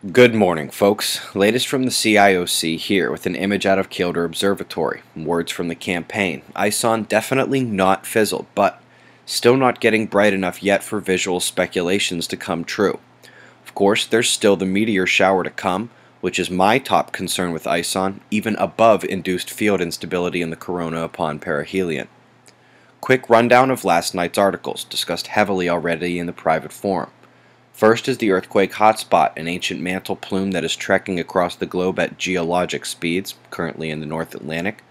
Good morning, folks. Latest from the CIOC here with an image out of Kielder Observatory. Words from the campaign. ISON definitely not fizzled, but still not getting bright enough yet for visual speculations to come true. Of course, there's still the meteor shower to come, which is my top concern with ISON, even above induced field instability in the corona upon perihelion. Quick rundown of last night's articles, discussed heavily already in the private forum. First is the earthquake hotspot, an ancient mantle plume that is trekking across the globe at geologic speeds, currently in the North Atlantic.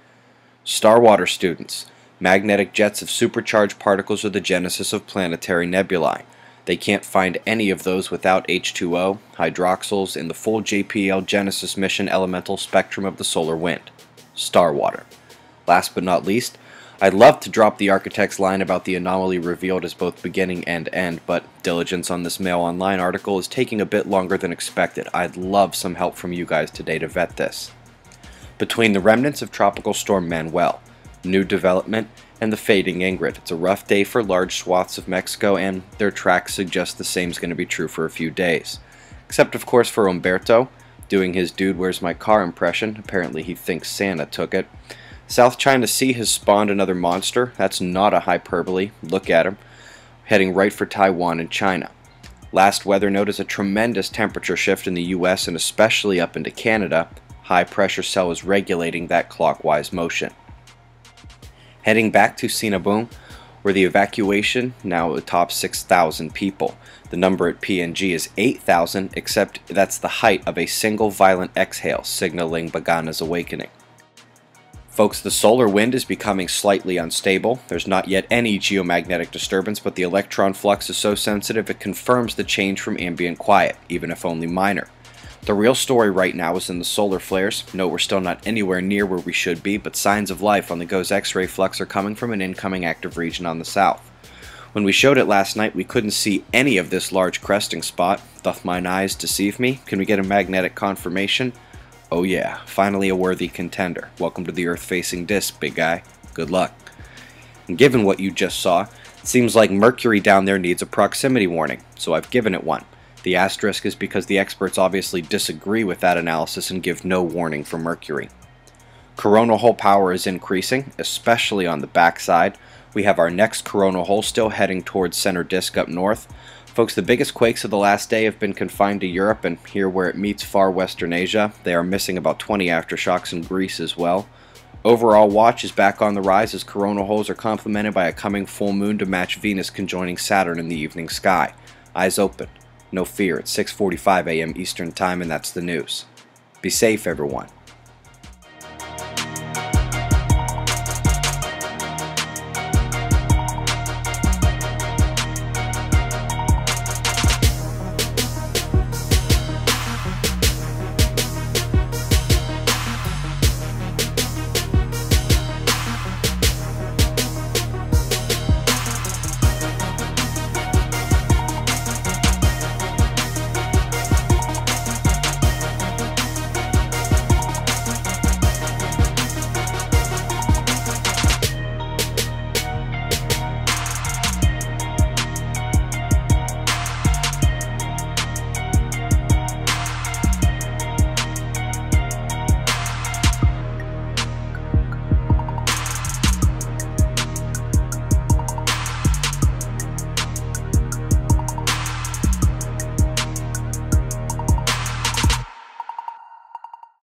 Starwater students. Magnetic jets of supercharged particles are the genesis of planetary nebulae. They can't find any of those without H2O, hydroxyls, in the full JPL Genesis mission elemental spectrum of the solar wind. Starwater. Last but not least, I'd love to drop the architect's line about the anomaly revealed as both beginning and end, but diligence on this Mail Online article is taking a bit longer than expected. I'd love some help from you guys today to vet this. Between the remnants of Tropical Storm Manuel, new development, and the fading Ingrid, it's a rough day for large swaths of Mexico, and their tracks suggest the same is going to be true for a few days. Except, of course, for Umberto, doing his Dude Where's My Car impression. Apparently, he thinks Santa took it. South China Sea has spawned another monster. That's not a hyperbole. Look at him. Heading right for Taiwan and China. Last weather note is a tremendous temperature shift in the US and especially up into Canada. High pressure cell is regulating that clockwise motion. Heading back to Sinabung, where the evacuation now atop 6,000 people. The number at PNG is 8,000, except that's the height of a single violent exhale, signaling Bagana's awakening. Folks, the solar wind is becoming slightly unstable. There's not yet any geomagnetic disturbance, but the electron flux is so sensitive it confirms the change from ambient quiet, even if only minor. The real story right now is in the solar flares. No, we're still not anywhere near where we should be, but signs of life on the GOES X-ray flux are coming from an incoming active region on the south. When we showed it last night, we couldn't see any of this large cresting spot. Doth mine eyes deceive me? Can we get a magnetic confirmation? Oh yeah, finally a worthy contender. Welcome to the Earth-facing disk, big guy. Good luck. And given what you just saw, it seems like Mercury down there needs a proximity warning, so I've given it one. The asterisk is because the experts obviously disagree with that analysis and give no warning for Mercury. Coronal hole power is increasing, especially on the backside. We have our next coronal hole still heading towards center disk up north, Folks, the biggest quakes of the last day have been confined to Europe and here where it meets far western Asia. They are missing about 20 aftershocks in Greece as well. Overall watch is back on the rise as coronal holes are complemented by a coming full moon to match Venus conjoining Saturn in the evening sky. Eyes open. No fear, it's 6.45 a.m. Eastern Time and that's the news. Be safe, everyone.